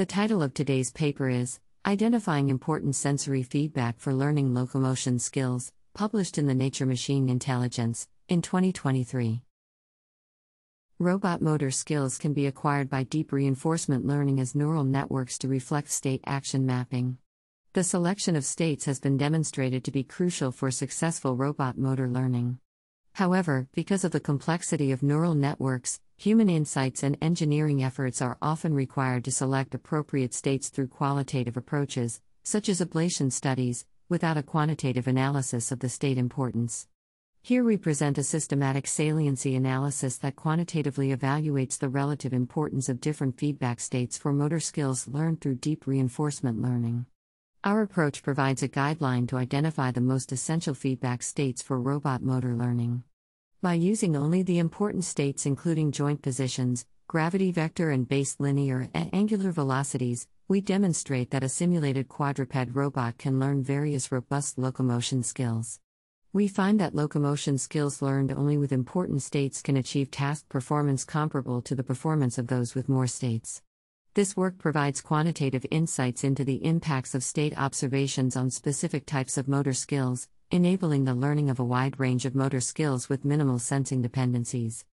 The title of today's paper is Identifying Important Sensory Feedback for Learning Locomotion Skills, published in the Nature Machine Intelligence, in 2023. Robot motor skills can be acquired by deep reinforcement learning as neural networks to reflect state action mapping. The selection of states has been demonstrated to be crucial for successful robot motor learning. However, because of the complexity of neural networks, human insights and engineering efforts are often required to select appropriate states through qualitative approaches, such as ablation studies, without a quantitative analysis of the state importance. Here we present a systematic saliency analysis that quantitatively evaluates the relative importance of different feedback states for motor skills learned through deep reinforcement learning. Our approach provides a guideline to identify the most essential feedback states for robot motor learning. By using only the important states, including joint positions, gravity vector, and base linear and angular velocities, we demonstrate that a simulated quadruped robot can learn various robust locomotion skills. We find that locomotion skills learned only with important states can achieve task performance comparable to the performance of those with more states. This work provides quantitative insights into the impacts of state observations on specific types of motor skills, enabling the learning of a wide range of motor skills with minimal sensing dependencies.